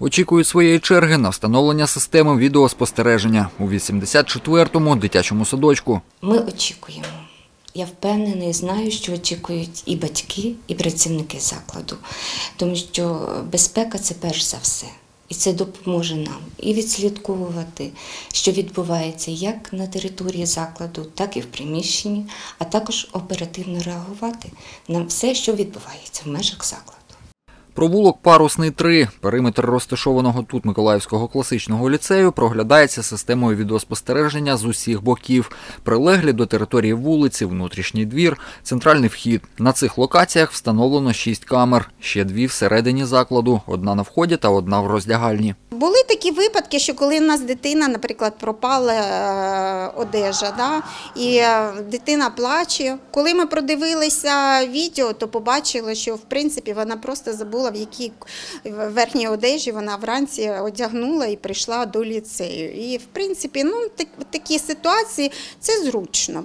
Очікують своєї черги на встановлення системи відеоспостереження у 84-му дитячому садочку. Ми очікуємо. Я впевнена і знаю, що очікують і батьки, і працівники закладу, тому що безпека це перш за все. І це допоможе нам і відслідковувати, що відбувається як на території закладу, так і в приміщенні, а також оперативно реагувати на все, що відбувається в межах закладу. Провулок Парусний 3, периметр розташованого тут Миколаївського класичного ліцею, проглядається системою відеоспостереження з усіх боків. Прилеглі до території вулиці, внутрішній двір, центральний вхід. На цих локаціях встановлено шість камер, ще дві всередині закладу, одна на вході та одна в роздягальні. Були такі випадки, що коли в нас дитина, наприклад, пропала е, одежа, да, і е, дитина плаче. Коли ми продивилися відео, то побачили, що в принципі вона просто забула, в якій верхній одежі вона вранці одягнула і прийшла до ліцею. І в принципі, ну так, такі ситуації це зручно.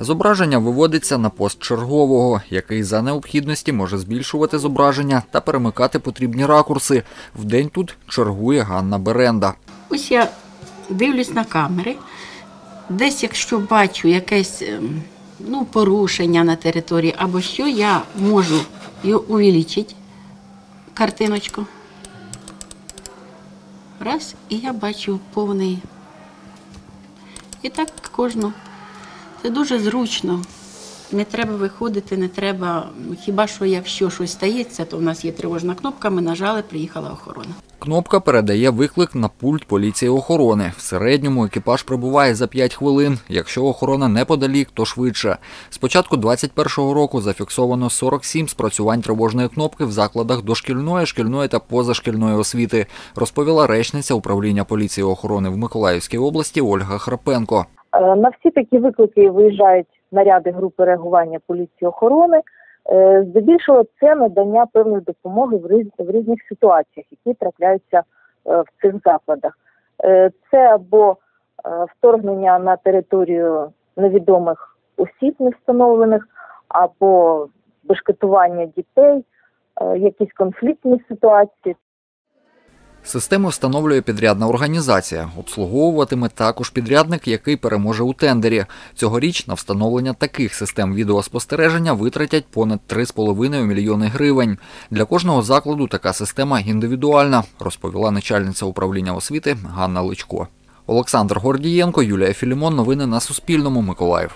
Зображення виводиться на пост чергового, який за необхідності може збільшувати зображення та перемикати потрібні ракурси. Вдень тут чергує Ганна Беренда. Ось я дивлюсь на камери. Десь, якщо бачу якесь ем, ну, порушення на території або що, я можу увеличити картиночку. Раз, і я бачу повний. І так кожну. Це дуже зручно. Не треба виходити, не треба. Хіба що якщо щось стається, то в нас є тривожна кнопка, ми нажали, приїхала охорона. Кнопка передає виклик на пульт поліції охорони. В середньому екіпаж прибуває за 5 хвилин. Якщо охорона неподалік, то швидше. З початку 2021 року зафіксовано 47 спрацювань тривожної кнопки в закладах дошкільної, шкільної та позашкільної освіти, розповіла речниця управління поліції охорони в Миколаївській області Ольга Храпенко. Е, На всі такі виклики виїжджають наряди групи реагування поліції охорони. Е, Здебільшого це надання певної допомоги в різних ситуаціях, які трапляються е, в цих закладах. Це або вторгнення на територію невідомих осіб невстановлених, або бешкетування дітей, якісь конфліктні ситуації. Систему встановлює підрядна організація. Обслуговуватиме також підрядник, який переможе у тендері. Цьогоріч на встановлення таких систем відеоспостереження витратять понад 3,5 мільйони гривень. Для кожного закладу така система індивідуальна, розповіла начальниця управління освіти Ганна Личко. Олександр Гордієнко, Юлія Філімон. Новини на Суспільному. Миколаїв.